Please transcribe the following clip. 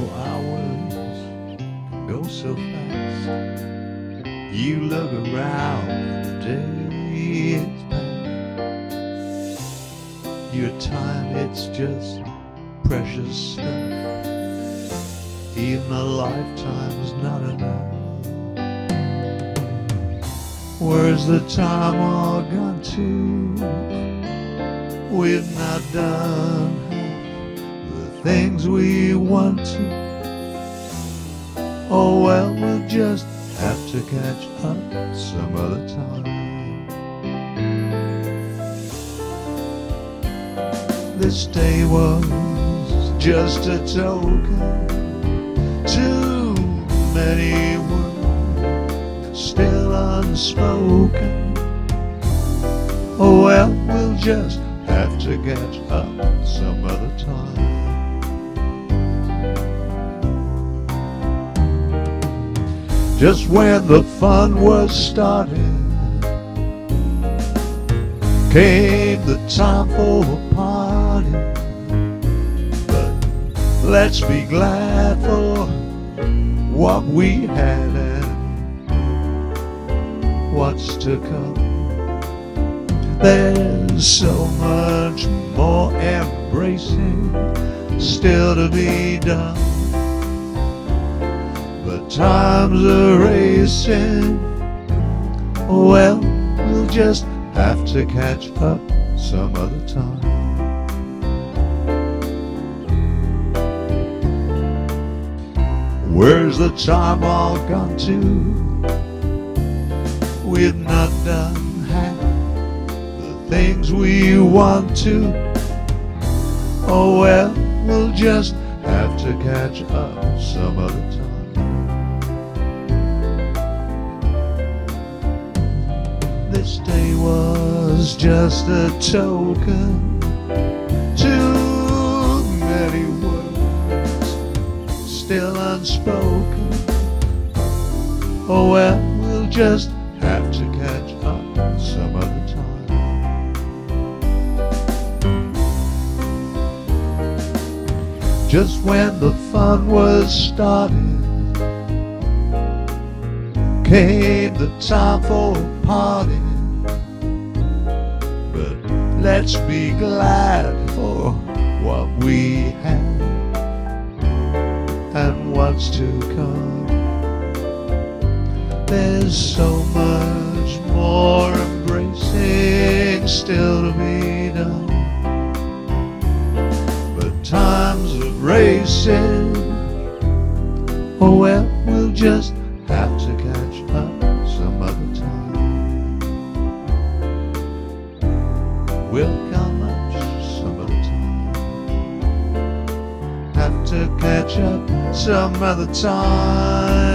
for hours go so fast. You look around, the day is past. Your time, it's just precious stuff. Even a lifetime's not enough. Where's the time all gone to? We've not done things we want to. Oh well, we'll just have to catch up some other time. This day was just a token. Too many words still unspoken. Oh well, we'll just have to catch up some other time. Just when the fun was starting, came the time for a party. But let's be glad for what we had and what's to come. There's so much more embracing still to be done. But time's a racing. Well, we'll just have to catch up some other time. Where's the time all gone to? We've not done half the things we want to. Oh well, we'll just have to catch up some other time. This day was just a token. Too many words still unspoken. Oh well, we'll just have to catch up some other time. Just when the fun was starting, came the time for a party. But let's be glad for what we have and what's to come. There's so much more embracing still to be done. But time's a racing. Oh well, we'll just We'll come up some other time. Have to catch up some other time.